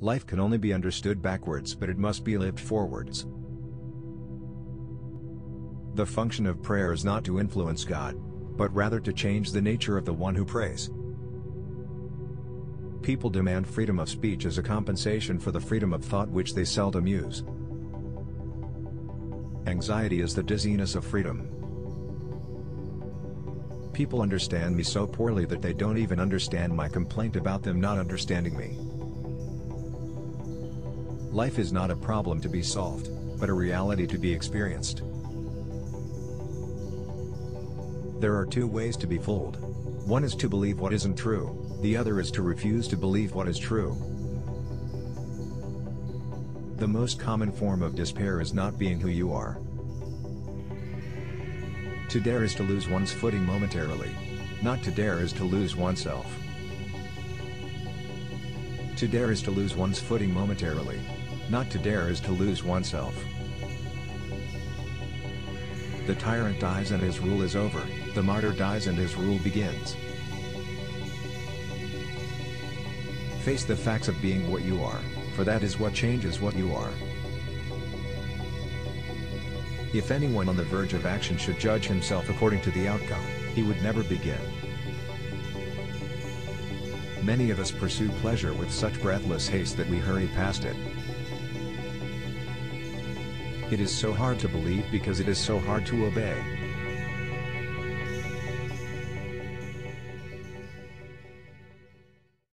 Life can only be understood backwards but it must be lived forwards. The function of prayer is not to influence God, but rather to change the nature of the one who prays. People demand freedom of speech as a compensation for the freedom of thought which they seldom use. Anxiety is the dizziness of freedom. People understand me so poorly that they don't even understand my complaint about them not understanding me. Life is not a problem to be solved, but a reality to be experienced. There are two ways to be fooled. One is to believe what isn't true, the other is to refuse to believe what is true. The most common form of despair is not being who you are. To dare is to lose one's footing momentarily. Not to dare is to lose oneself. To dare is to lose one's footing momentarily. Not to dare is to lose oneself. The tyrant dies and his rule is over, the martyr dies and his rule begins. Face the facts of being what you are, for that is what changes what you are. If anyone on the verge of action should judge himself according to the outcome, he would never begin. Many of us pursue pleasure with such breathless haste that we hurry past it. It is so hard to believe because it is so hard to obey.